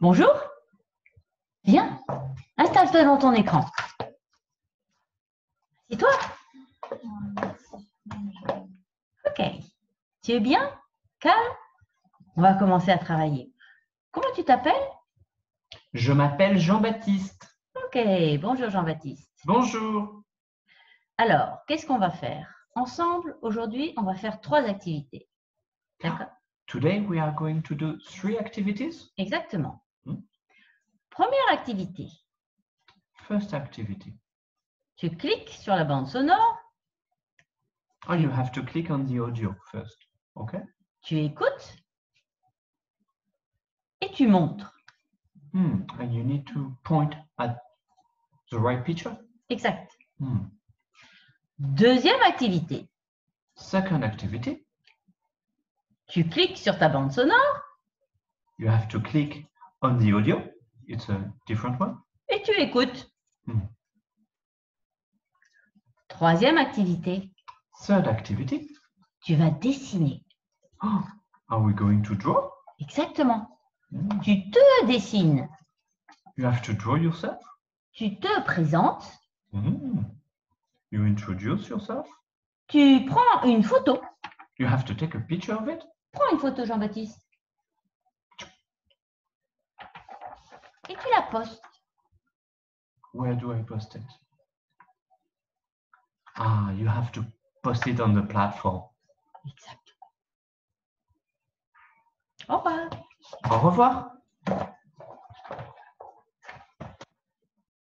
Bonjour. Viens, installe-toi devant ton écran. C'est toi Ok. Tu es bien? Calme On va commencer à travailler. Comment tu t'appelles? Je m'appelle Jean-Baptiste. Ok, bonjour Jean-Baptiste. Bonjour. Alors, qu'est-ce qu'on va faire? Ensemble, aujourd'hui, on va faire trois activités. D'accord? Today we are going to do three activities. Exactement. Hmm? Première activité, First activity. tu cliques sur la bande sonore, Oh, you have to click on the audio first. Okay. tu écoutes et tu montres. Hmm. And you need to point at the right picture. Exact. Hmm. Deuxième activité, Second activity. Tu cliques sur ta bande sonore You have to click on the audio. It's a different one. et tu écoutes. Hmm. Troisième activité, Third activity. tu vas dessiner. Oh, are we going to draw? Exactement. Hmm. Tu te dessines. You have to draw yourself. Tu te présentes. Hmm. You introduce yourself. Tu prends une photo. You have to take a picture of it. Prends une photo, Jean-Baptiste. Et tu la postes. Where do I post it? Ah, you have to post it on the platform. Exact. Au revoir. Au revoir.